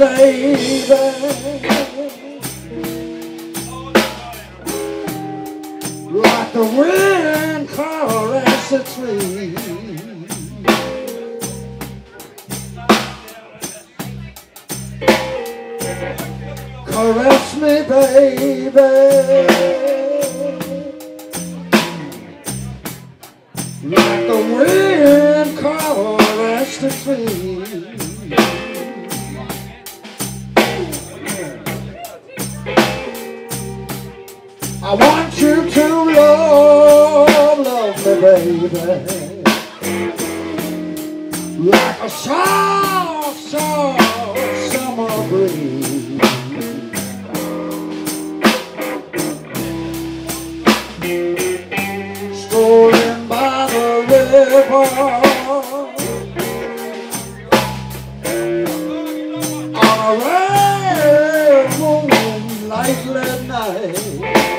Me, baby. Like the wind caress a tree. Caress me, baby. Like the wind caress the tree. I want you to love, love me, baby. Like a soft, soft summer breeze. Strolling by the river. Night.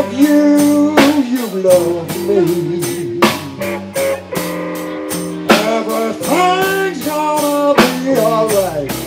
Love you, you love me. Everything's gonna be alright.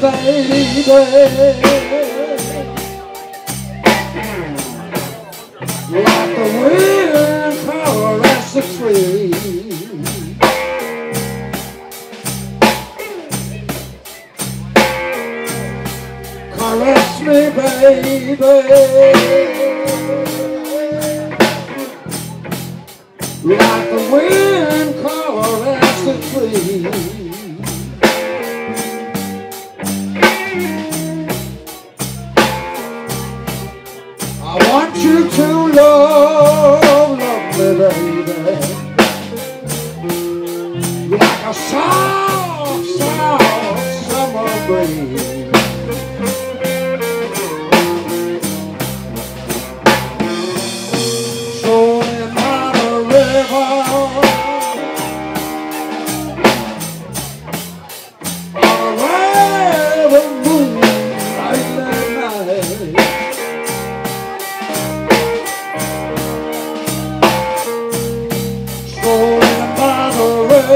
Baby. Like the wind caress the tree. Caress me, baby. Like the wind caress the tree. I want you to love, love me, baby. Like a soft, soft summer breeze. Strolling by the river.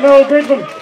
Merrill Bridgeman.